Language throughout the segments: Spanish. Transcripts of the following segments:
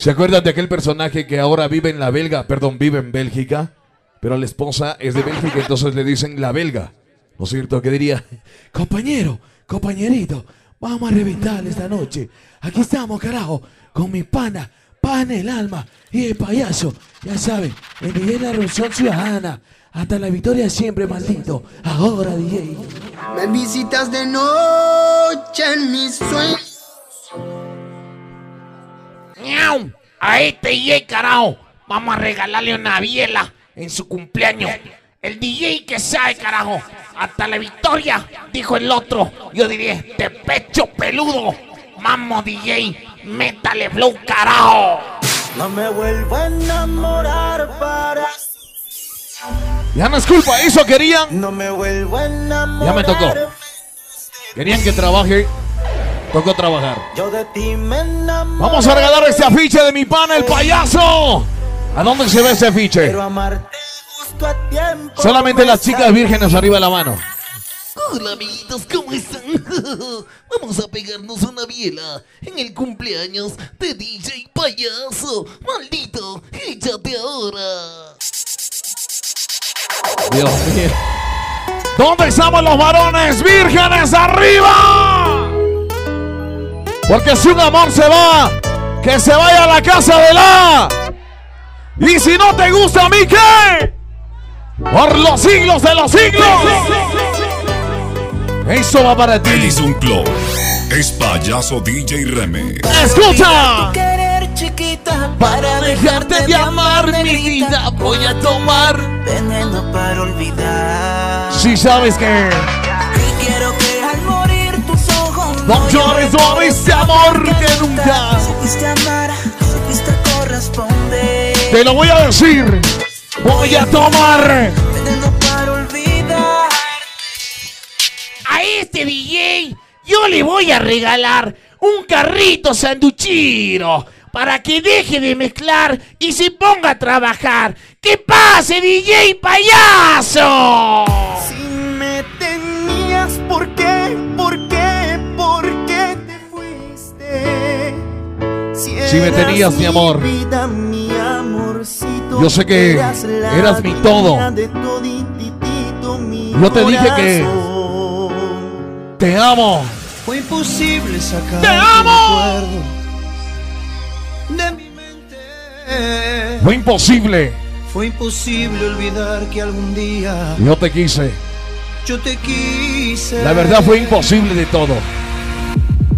¿Se acuerdan de aquel personaje que ahora vive en la belga? Perdón, vive en Bélgica, pero la esposa es de Bélgica, entonces le dicen la belga. ¿No es cierto? ¿Qué diría? Compañero, compañerito, vamos a reventar esta noche. Aquí estamos, carajo, con mi pana, pan el alma y el payaso. Ya saben, en DJ La Revolución Ciudadana. Hasta la victoria siempre, maldito. Ahora, DJ. Me visitas de noche en mis sueños. ¡Miau! A este DJ, carajo, vamos a regalarle una biela en su cumpleaños. El DJ que sabe, carajo, hasta la victoria, dijo el otro. Yo diría, este pecho peludo. Vamos, DJ, métale flow, carajo. No me vuelvo a enamorar para. Ya no es culpa, eso querían. No me vuelvo a enamorar. Ya me tocó. Querían que trabaje. Tocó trabajar. Yo de ti me enamoré. Vamos a regalar este afiche de mi pana, el payaso. ¿A dónde se ve ese afiche? Quiero amarte justo a tiempo. Solamente las chicas vírgenes arriba de la mano. Hola amiguitos, ¿cómo están? Vamos a pegarnos una biela en el cumpleaños de DJ Payaso. Maldito, échate ahora. Dios mío. ¿Dónde estamos los varones vírgenes arriba? Porque si un amor se va, que se vaya a la casa de la. Y si no te gusta a mí, ¿qué? Por los siglos de los siglos. Eso va para ti. Edison Club es payaso DJ Reme. Escucha. Querer chiquita Para dejarte de amar, mi vida, voy a tomar. veneno para olvidar. Si sabes que ojos no llores por este amor que nunca Supiste amar, supiste corresponder. te lo voy a decir. Voy a tomar. Veneno para olvidar. A este DJ yo le voy a regalar un carrito sanduchero para que deje de mezclar y se ponga a trabajar. ¡Que pase, DJ payaso! Si me tenías, mi amor. Yo sé que eras mi todo. Yo te dije que-. Te amo. Fue imposible sacar ¡Te amo! de mi mente. Fue imposible. Fue imposible olvidar que algún día Yo te quise. yo te quise. La verdad fue imposible de todo.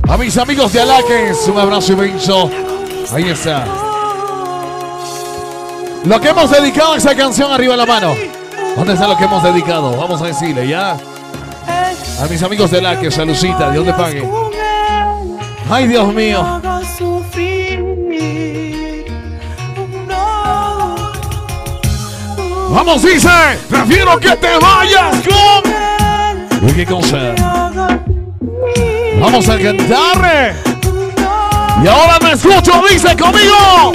A mis amigos de Alaques, un abrazo inmenso. Ahí está. Lo que hemos dedicado a esa canción arriba de la mano. ¿Dónde está lo que hemos dedicado? Vamos a decirle ya. A mis amigos de Alaques, salucita, Dios te pague. Ay, Dios mío. Vamos, dice. Prefiero que te vayas con. ¿Y qué cosa? Vamos a cantar. Y ahora me escucho, dice conmigo.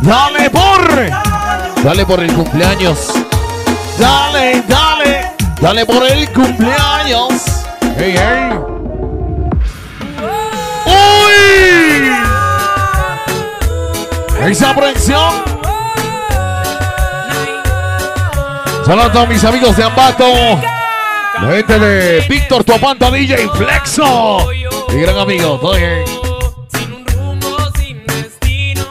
Dale por. Dale por el cumpleaños. Dale, dale. Dale por el cumpleaños. Hey, hey. ¡Uy! Esa presión. Saludos a todos mis amigos de Ambato. La gente de Víctor Topanta DJ Flexo. Mi gran amigo, bien.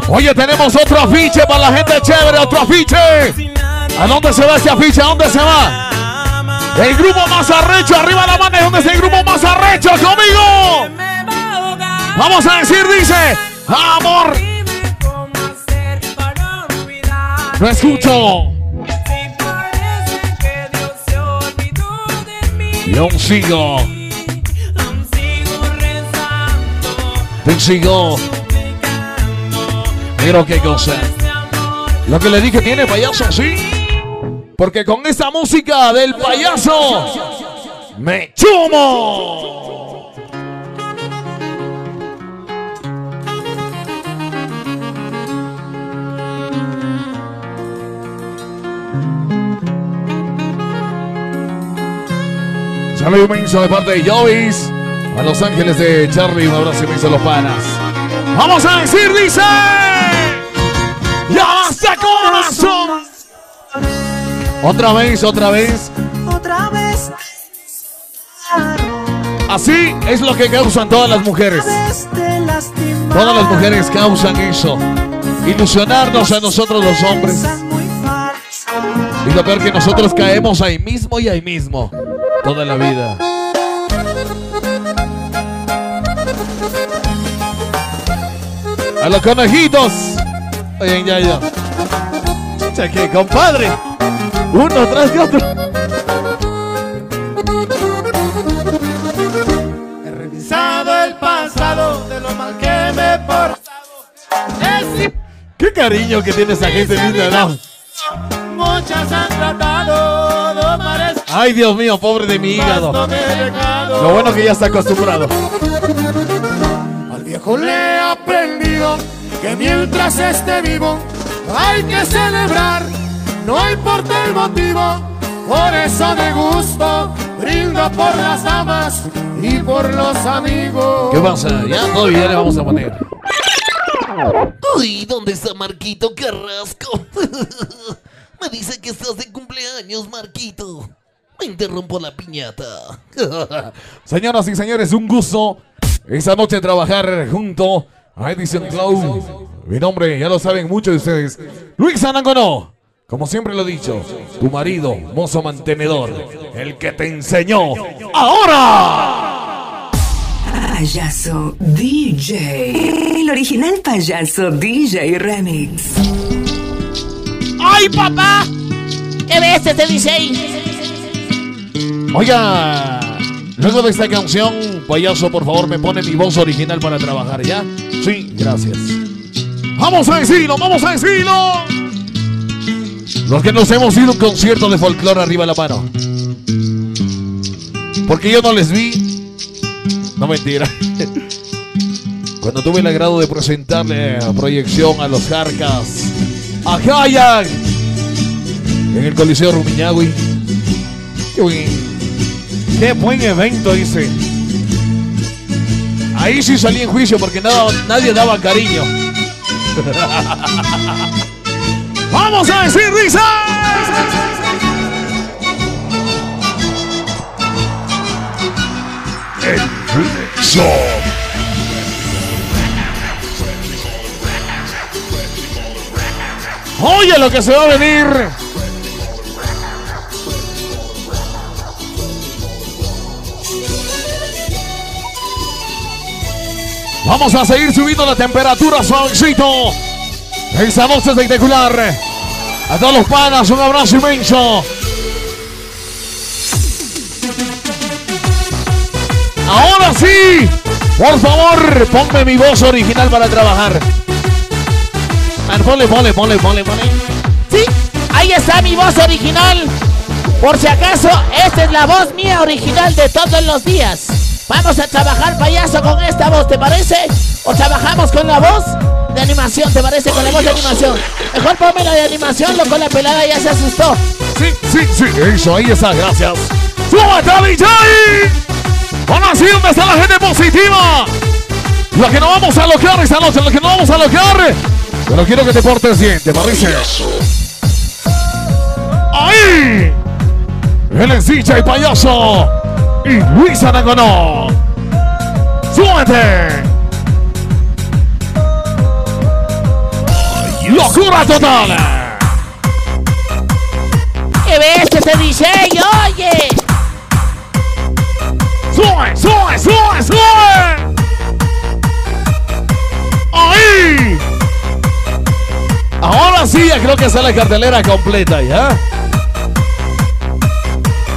Oye, tenemos otro afiche para la gente chévere, otro afiche. ¿A dónde se va este afiche? ¿A dónde se va? El grupo más arrecho, arriba la mano, ¿dónde está el grupo más arrecho? ¡Conmigo! Vamos a decir, dice, amor. No escucho. Aún sigo. Te sigo. Pero qué cosa. Lo que le dije tiene payaso, sí. Porque con esta música del payaso me chumo. Saludos inmenso de parte de Jovis. A Los Ángeles de Charlie, un abrazo inmenso a los panas. Vamos a decir, dice. Ya está corazón. Otra vez, otra vez. Otra vez. Así es lo que causan todas las mujeres. Todas las mujeres causan eso. Ilusionarnos a nosotros los hombres. Y lo peor que nosotros caemos ahí mismo y ahí mismo. Toda la vida. Los conejitos. Oye, ya, ya. Chicha, que compadre. Uno tras de otro. He revisado el pasado de lo mal que me he portado. Qué cariño que tiene esa gente linda, ¿no? muchas han tratado de Ay, Dios mío, pobre de mi hígado. Lo bueno que ya está acostumbrado. Al viejo le he aprendido que mientras esté vivo hay que celebrar, no importa el motivo. Por eso de gusto brindo por las damas y por los amigos. ¿Qué pasa? Ya todavía le vamos a poner. Uy, ¿dónde está Marquito Carrasco? Me dice que estás de cumpleaños, Marquito. Me interrumpo la piñata. Señoras y señores, un gusto esta noche trabajar junto a Edison Cloud. Mi nombre, ya lo saben muchos de ustedes. Luis Anangono. Como siempre lo he dicho, tu marido, mozo mantenedor, el que te enseñó. ¡Ahora! Payaso DJ. El original payaso DJ Remix. ¡Ay, papá! ¿Qué ves este DJ? Oiga, luego de esta canción, payaso, por favor, me pone mi voz original para trabajar, ¿ya? Sí, gracias. ¡Vamos a decirlo, vamos a decirlo! Los que nos hemos ido a un concierto de folclore arriba la mano. Porque yo no les vi. No mentira. Cuando tuve el agrado de presentarle a proyección a los Jarcas, a Hayan, en el Coliseo Rumiñahui. Qué qué buen evento, dice. Ahí sí salí en juicio porque nada, nadie daba cariño. ¡Vamos a decir risa! El Show. Oye lo que se va a venir. Vamos a seguir subiendo la temperatura, suavecito. Esa voz espectacular. A todos los panas, un abrazo inmenso. Ahora sí, por favor, ponme mi voz original para trabajar. Man, ponle, ponle, ponle, ponle, ponle. Sí, ahí está mi voz original. Por si acaso, esta es la voz mía original de todos los días. Vamos a trabajar payaso con esta voz, ¿te parece? ¿O trabajamos con la voz de animación, te parece? Con la voz de animación. Mejor ponme la de animación, loco, la pelada ya se asustó. Sí, sí, sí, eso, ahí está, gracias. ¡Súbete, DJ! Ahora sí, ¿dónde está la gente positiva? La que no vamos a alocar esta noche, la que no vamos a alocar. Pero quiero que te portes bien, ¿te parece? ¡Ahí! Es DJ Payaso y Luis Anangonó. ¡Súbete! ¡Locura total! ¿Qué ves ese DJ? Oye. ¡Sube, sube, sube, sube! ¡Ahí! Ahora sí, ya creo que la cartelera completa, ¿ya?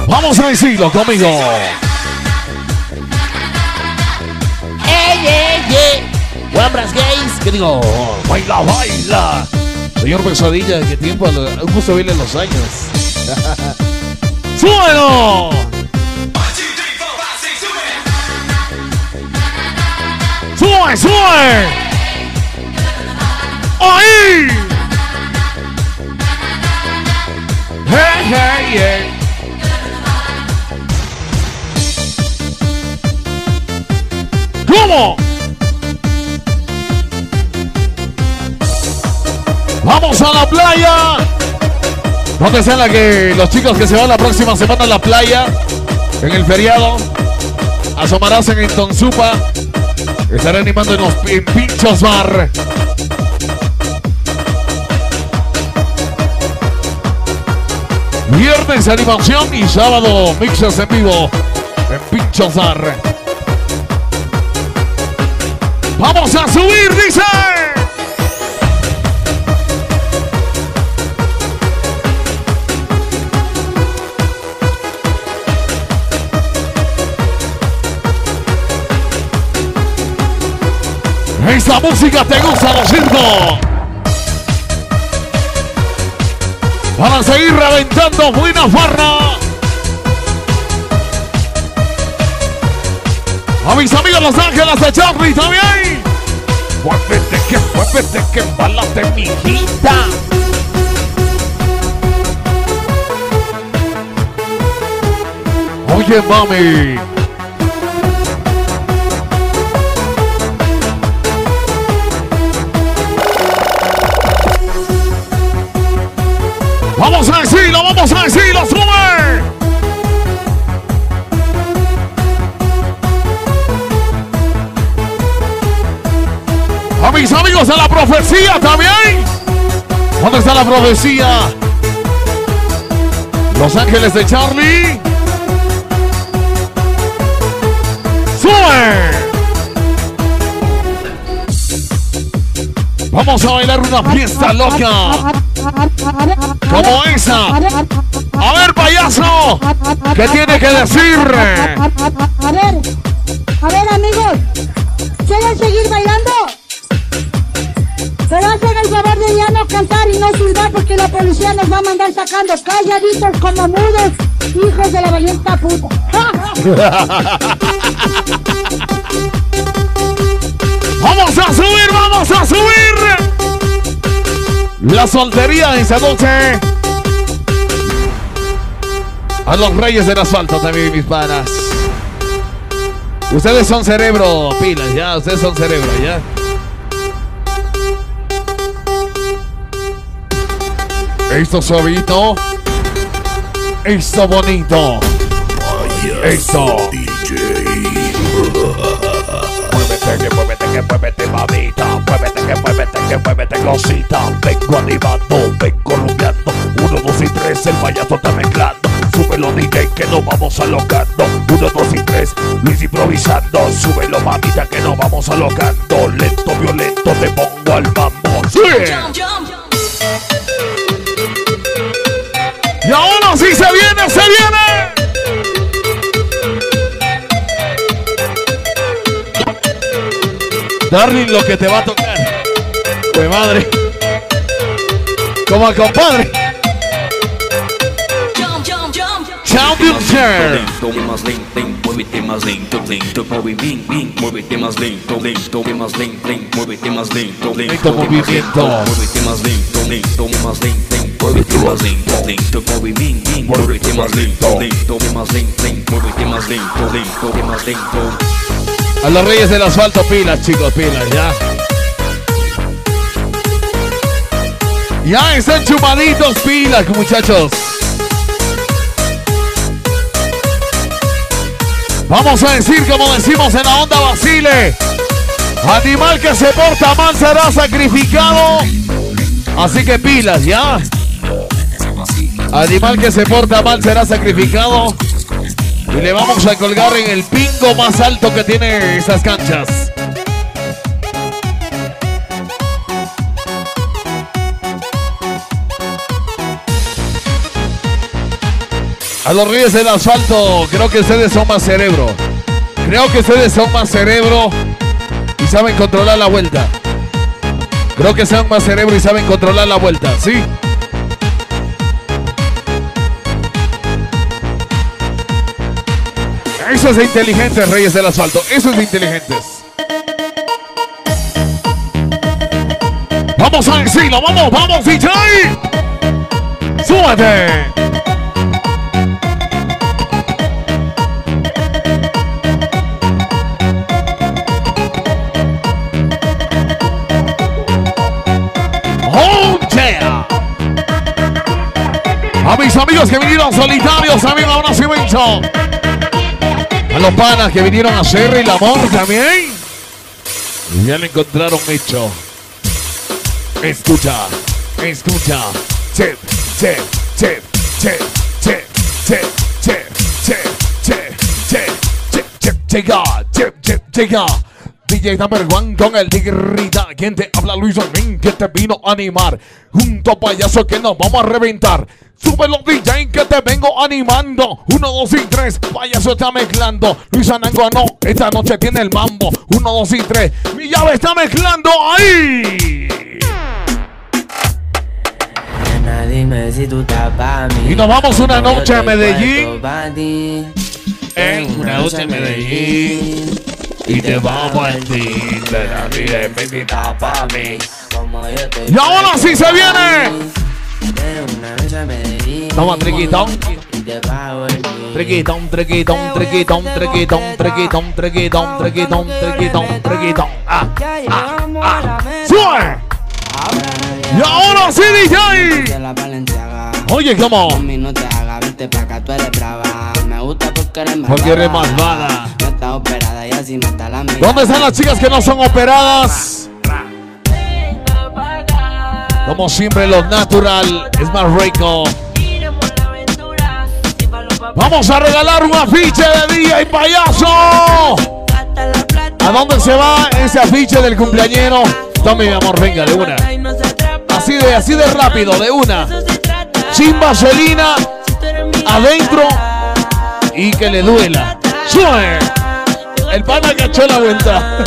Vamos a decirlo conmigo. ¡Ey, ey, ey! Guambras gays. ¿Qué digo? ¡Baila, baila! Señor Pesadilla, ¿qué tiempo? Un gusto verle los años. ¡Súbelo! ¡Sube, sube! ¡Ahí! ¡Hey, hey, hey! ¿Cómo? Vamos a la playa. ¿Dónde están la que los chicos que se van la próxima semana a la playa? En el feriado. Asomarás en Tonsupa. Estaré animando en los en Pinchos Bar. Viernes animación y sábado mixes en vivo en Pinchos Bar. Vamos a subir, dice. Esta música te gusta, lo siento. Van a seguir reventando buena farra. A mis amigos Los Ángeles de Charlie también. Muévete que, muévete que embalaste mi hijita. Oye, mami. Vamos a decirlo, vamos a decirlo, amigos de la profecía también. ¿Dónde está la profecía? Los ángeles de Charlie. ¡Sube! Vamos a bailar una fiesta loca. Como esa. A ver, payaso. ¿Qué tiene que decir? A ver, a ver amigos, ¿quieren seguir bailando? Pero hacen el favor de ya no cantar y no silbar porque la policía nos va a mandar sacando calladitos como mudos, hijos de la valienta puta. Vamos a subir, vamos a subir. La soltería esa noche. A los reyes del asfalto también, mis panas. Ustedes son cerebro, pilas, ya. Ustedes son cerebro, ya. Esto suavito. Esto bonito. Esto. Muévete que, muévete que, muévete mamita. Muévete que, muévete que, muévete cosita. Vengo animando, vengo rumbeando. Uno, dos y tres, el payaso está mezclando. Súbelo DJ que nos vamos alocando. Uno, dos y tres, Luis improvisando. Súbelo mamita que nos vamos alocando. Lento, violento, te pongo al mambo. ¡Sí! Viene. Darling, lo que te va a tocar. Pues madre. Como al compadre. Champion Share. Lento, más lento, muévete más lento, lento, movimiento, muévete más lento, lento, más lento, muévete más lento, Lento movimiento. muévete más lento, lento, más lento, muévete más lento, lento, movimiento, muévete más lento, lento, más lento, muévete más lento, lento, más lento. A los reyes del asfalto, pilas, chicos, pilas, ya. Ya están chumaditos, pilas, muchachos. Vamos a decir como decimos en la onda Basile. Animal que se porta mal será sacrificado. Así que pilas, ¿ya? Animal que se porta mal será sacrificado. Y le vamos a colgar en el pingo más alto que tiene esas canchas. A los reyes del asfalto, creo que ustedes son más cerebro. Creo que ustedes son más cerebro y saben controlar la vuelta. Creo que son más cerebro y saben controlar la vuelta, ¿sí? Eso es de inteligentes, reyes del asfalto. Eso es de inteligentes. Vamos a decirlo, vamos, vamos, DJ. Súbete. Oye. mis amigos que vinieron solitarios también, ahora sí Mencho. A los panas que vinieron a Cerro y Lamont también. Y ya lo encontraron hecho. Escucha, escucha. Chep, chep, chep, chep, chep, chep, chep, chep, chep, chep, chep, chep, chep, chep, llega. DJ Number con el Tigrita. Quien te habla Luis Almin que te vino a animar. Junto a payaso que nos vamos a reventar. Súbelo DJ que te vengo animando. Uno, dos y tres. Payaso está mezclando. Luis Anango no. Esta noche tiene el mambo. Uno, dos y tres. Mi llave está mezclando ahí. Dime si tú estás pa' mí. Y nos vamos una noche a Medellín. En una noche en Medellín. Y te vamos a ti. De la vida bendita pa' mí. Y ahora sí se viene. Toma, triquitón. Triquitón, triquitón, triquitón, triquitón, triquitón, triquitón, triquitón, triquitón, triquitón. Ah, ah, ah. ¡Sube! Y ahora sí, DJ. Oye, ¿cómo? Porque eres malvada. Porque estás operada y así está. ¿Dónde están las chicas que no son operadas? Como siempre, lo natural es más rico. Vamos a regalar un afiche de día y payaso. ¿A dónde se va ese afiche del cumpleañero? Tome, mi amor, venga, de una. Así de, así de rápido, de una. Sin vaselina, adentro y que le duela. ¡Sube! El pana cachó la vuelta.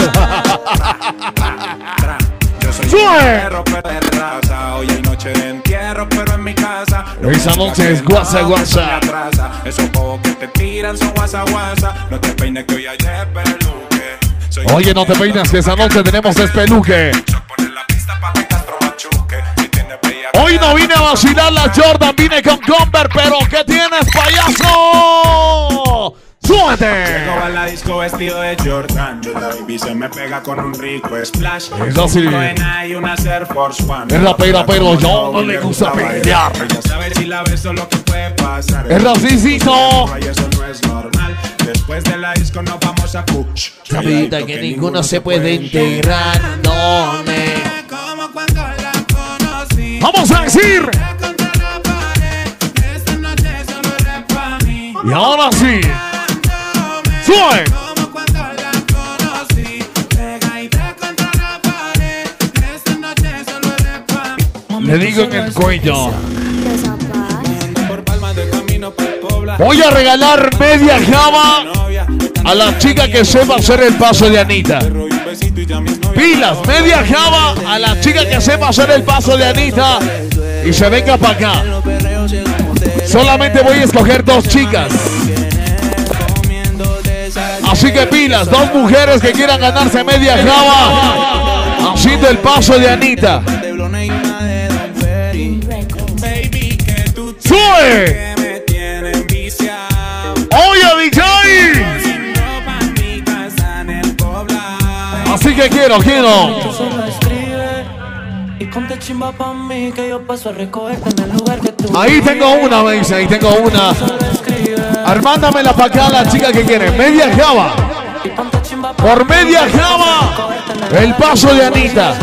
Yo soy perro, pero de raza. Hoy hay noche de entierro, pero en mi casa. Lo Esa noche es guasa, no, guasa. Esos bobos que te tiran son guasa, guasa. No te peines que hoy hay de peluque. Soy Oye, no te peinas que esa noche tenemos despeluque. Hoy no vine a vacilar la Jordan, vine con Conver, pero ¿qué tienes, payaso? ¡Súbete! Llego a la disco vestido de Jordan. La baby se me pega con un rico splash. Eso sí. Un Nike y una Air Force One. Es rapera, pero yo no le gusta pelear. Ella sabe si la beso lo que puede pasar. Es racista. Ay, eso no es normal. Después de la disco nos vamos a Puch. Sabida que ninguno se puede integrar, no me. Como cuando la conocí. Vamos a decir. Y ahora sí. ¡Sube! Como cuando la conocí. Pegadita contra la pared. Esta noche solo era pa' mí. Le digo en el cuello. Voy a regalar media java a la chica que sepa hacer el paso de Anita. Pilas, media java a la chica que sepa hacer el paso de Anita y se venga para acá. Solamente voy a escoger dos chicas. Así que pilas, dos mujeres que quieran ganarse media java. Siento el paso de Anita. ¡Sube! ¡Oye, DJ! Así que quiero, quiero. Ahí tengo una, me dice, ahí tengo una. Armándamela para acá la chica que quiere. Media java. Por media java, el paso de Anita.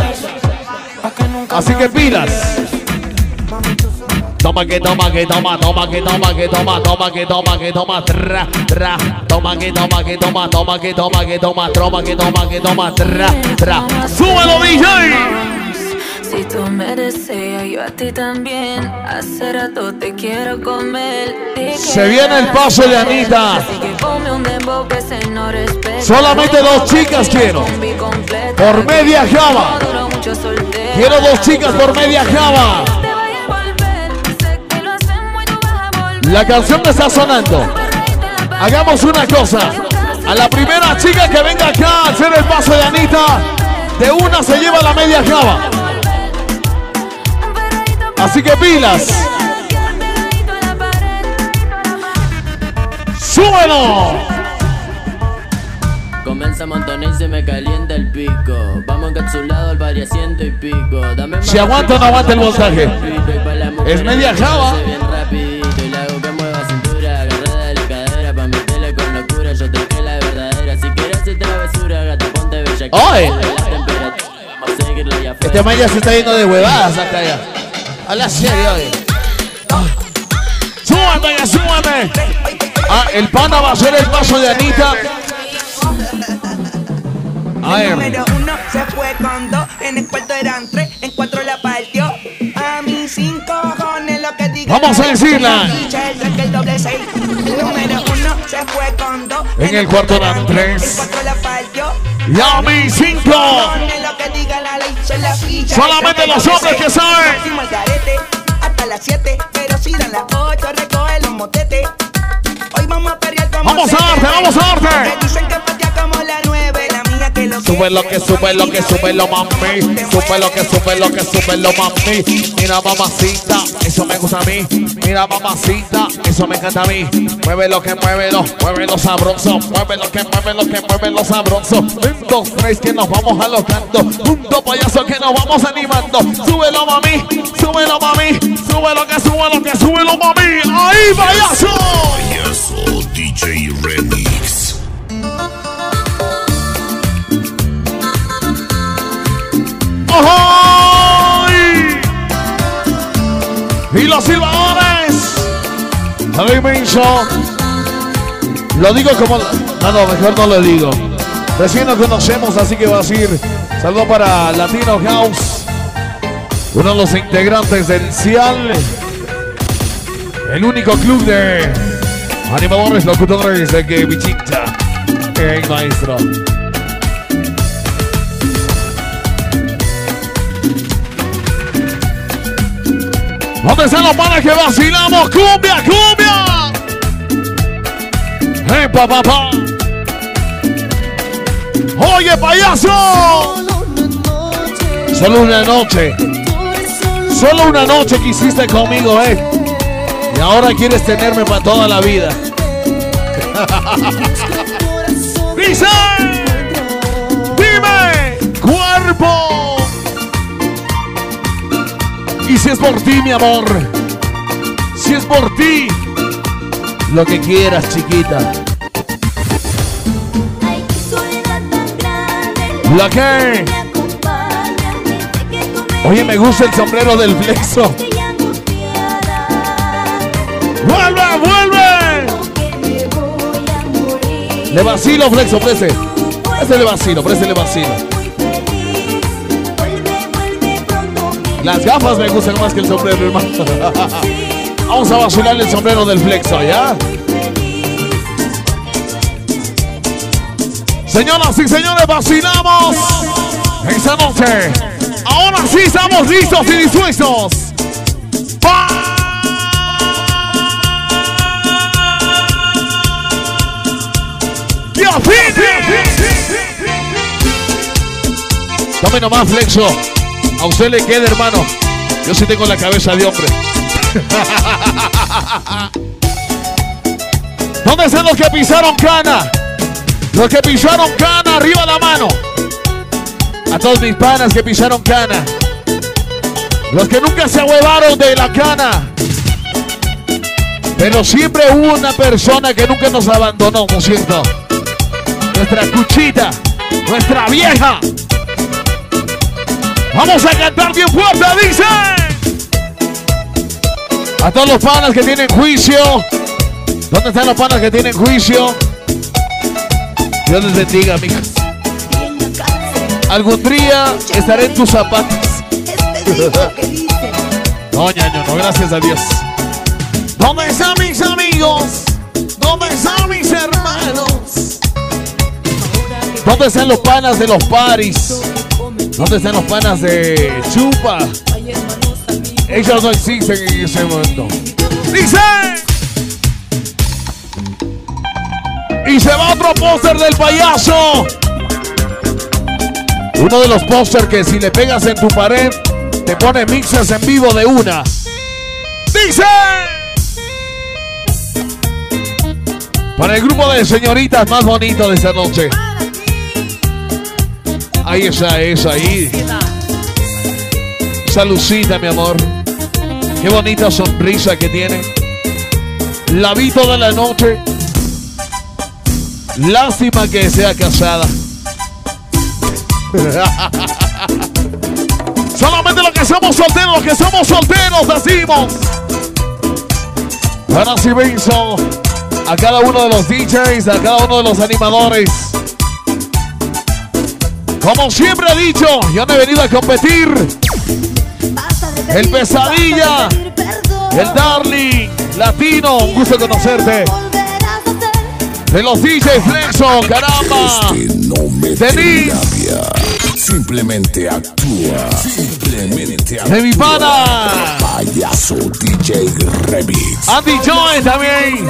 Así que pilas. Toma que toma que toma, toma que toma que toma, toma que toma que toma, tra, tra. Toma que toma que toma, toma que toma que toma, toma que toma que toma, tra, tra. ¡Súbelo, DJ! Si tú me deseas, yo a ti también. Hace rato te quiero comer. Se viene el paso de Anita. Solamente dos chicas quiero. Por media java. Quiero dos chicas por media java. La canción que está sonando. Hagamos una cosa. A la primera chica que venga acá a hacer el paso de Anita, de una se lleva la media java. Así que pilas. ¡Súbelo! Comienza a montonar y se me calienta el pico. Vamos encapsulado al variaciento y pico. Dame si aguanta o no aguanta el voltaje. Es media java. Este ¡Oye! Este man ya se está yendo de huevadas acá ya. Habla serio, oye. ¡Súbame, ya súbame! Ah, el pana va a ser el paso de Anita. A ver. Número uno se fue con dos, en el cuarto eran tres, en cuatro la partió. Vamos a decirla. En el cuarto en tres. Y a mí cinco. Solamente los hombres que saben. Máximo al garete, hasta las siete, pero si dan las ocho, recoge los motetes. Hoy vamos a pelear como Vamos a debe. vamos a darte. Sube lo que sube lo que sube lo mami. Sube lo que sube lo que sube lo mami. Mira mamacita, eso me gusta a mí. Mira mamacita, eso me encanta a mí. Mueve lo que mueve lo, mueve lo sabroso. Mueve lo que mueve lo que mueve lo sabroso. Un, dos, tres que nos vamos alocando. Un dos payaso que nos vamos animando. Súbelo mami, súbelo mami. Sube lo que sube lo que sube lo mami. Ahí payaso. Payaso. ¡Ojoy! Y los silbadores. Me hizo. Lo digo como. No, no, mejor no lo digo. Recién nos conocemos, así que va a decir. Saludo para Latino House. Uno de los integrantes del CIAL. El único club de animadores, locutores de Bichita. Hey, maestro. ¿Dónde están los panas que vacilamos? ¡Cumbia, cumbia! ¡Eh, pa, pa, pa! ¡Oye, payaso! Solo una noche. Solo una noche que hiciste conmigo, ¿eh? Y ahora quieres tenerme para toda la vida. ¡Dice! Y si es por ti, mi amor. Si es por ti. Lo que quieras, chiquita. ¿La qué? Oye, me gusta el sombrero del flexo. ¡Vuelve, vuelve! Le vacilo, flexo, prese. Ese le vacilo, prese le vacilo. Las gafas me gustan más que el sombrero, hermano. Vamos a vacilarle el sombrero del flexo, ¿ya? Señoras y señores, vacilamos esta noche. Ahora sí estamos listos y dispuestos. ¡Ya fin! Tome nomás, Flexo. A usted le queda, hermano. Yo sí tengo la cabeza de hombre. ¿Dónde están los que pisaron cana? Los que pisaron cana, arriba la mano. A todos mis panas que pisaron cana. Los que nunca se ahuevaron de la cana. Pero siempre hubo una persona que nunca nos abandonó, ¿no es cierto? Nuestra cuchita, nuestra vieja. Vamos a cantar bien fuerte, dice. A todos los panas que tienen juicio. ¿Dónde están los panas que tienen juicio? Dios les bendiga, amigos. Algún día estaré en tus zapatos. No, ñaño, no, gracias a Dios. ¿Dónde están mis amigos? ¿Dónde están mis hermanos? ¿Dónde están los panas de los paris? ¿Dónde están los panas de Chupa? Ellos no existen en ese momento. ¡Dice! Y se va otro póster del payaso. Uno de los pósters que si le pegas en tu pared, te pone mixes en vivo de una. ¡Dice! Para el grupo de señoritas más bonito de esta noche. Ahí está, esa ahí. Salucita, mi amor. Qué bonita sonrisa que tiene. La vi toda la noche. Lástima que sea casada. Solamente los que somos solteros, los que somos solteros, decimos. Ahora sí, Benzo. A cada uno de los DJs, a cada uno de los animadores. Como siempre he dicho, yo no he venido a competir. El pesadilla, el darling, latino, un gusto conocerte. De los DJs Flexo, caramba. Denise. Simplemente actúa. Simplemente actúa. De mi pana. Payaso DJ Remix. Andy Joy también.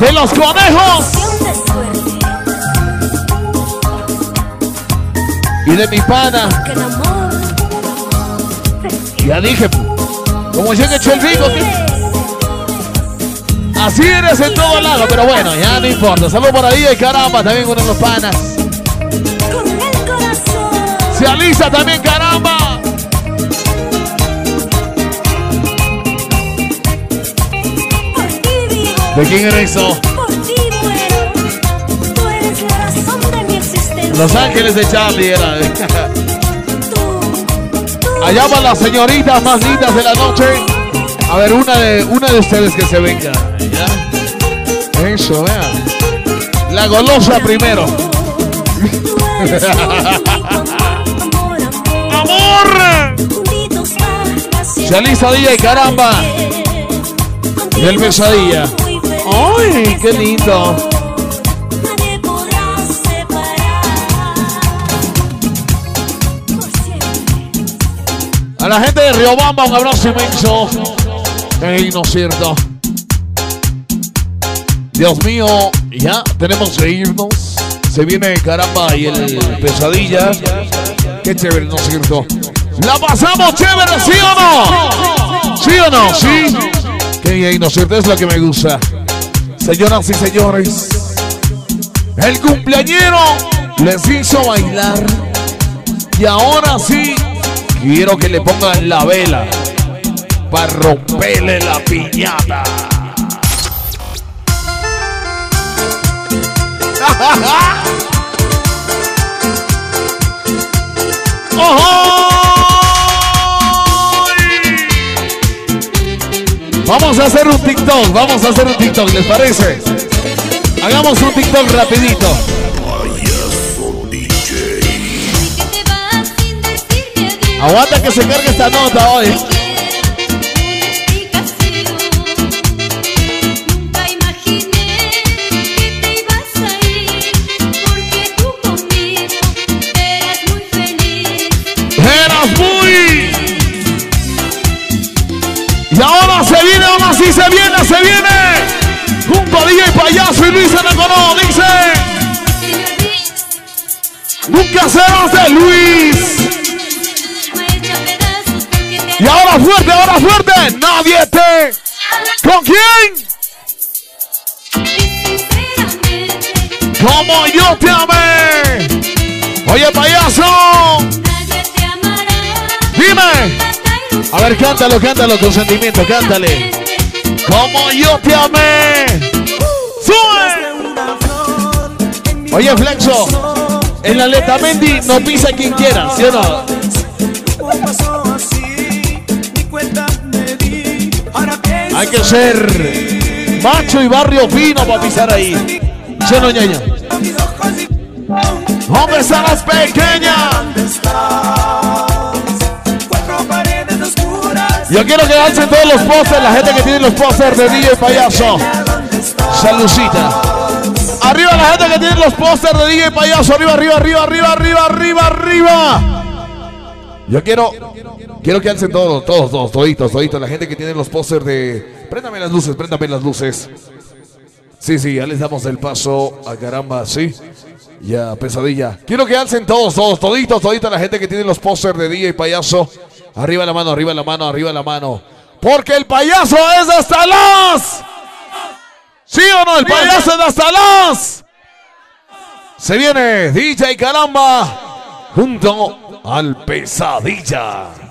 De los conejos. Y de mi pana. Ya dije, como yo que el rico. ¿qué? Así eres en todo lado, pero bueno, ya no importa. Salud por ahí y caramba, también uno de los panas. Se alisa también, caramba. ¿De quién era eso? Los Ángeles de Charlie era. Allá van las señoritas más lindas de la noche. A ver, una de, una de ustedes que se venga. ¿Ya? Eso, vean. La golosa primero. ¡Amor! Se alisa día y caramba. Y el pesadilla. ¡Ay, qué lindo! A la gente de Riobamba, un abrazo inmenso. Ey, no es cierto. Dios mío, ya tenemos que irnos. Se viene caramba y el pesadilla. Qué chévere, ¿no es cierto? ¡La pasamos chévere, sí o no! ¿Sí o no? ¿Sí? Qué bien, ¿no es cierto? Es lo que me gusta. Señoras y señores, el cumpleañero les hizo bailar. Y ahora sí, quiero que le pongan la vela para romperle la piñata. Vamos a hacer un TikTok, vamos a hacer un TikTok, ¿les parece? Hagamos un TikTok rapidito. Aguanta que se cargue esta nota hoy. Eras muy. Y ahora se viene, ahora sí se viene, se viene. Junto a DJ Payaso y Luis Anaconó, dice. Nunca serás de Luis. Y ahora fuerte, ahora fuerte. Nadie te. ¿Con quién? Como yo te amé. Oye, payaso. Dime. A ver, cántalo, cántalo con sentimiento, cántale. Como yo te amé. ¡Sube! Oye, Flexo. En la letra Mendy no pisa quien quiera, ¿sí o no? Hay que ser macho y barrio fino para pisar ahí. ¿Sí o no, ñaña? ¿Dónde están las pequeñas? Yo quiero que alcen todos los pósters, la gente que tiene los pósters de DJ Payaso. Saludcita. Arriba la gente que tiene los pósters de DJ Payaso. Arriba, arriba, arriba, arriba, arriba, arriba, arriba. Yo quiero, quiero que alcen todos, todos, todos, toditos, toditos. La gente que tiene los pósters de... Préndame las luces, préndame las luces. Sí, sí, ya les damos el paso a caramba, sí. Ya, pesadilla. Quiero que alcen todos, todos, toditos, toditos. La gente que tiene los pósters de DJ Payaso. Arriba la mano, arriba la mano, arriba la mano. Porque el payaso es de hasta las. ¿Sí o no? El payaso es de hasta las. Se viene DJ Caramba junto al Pesadilla.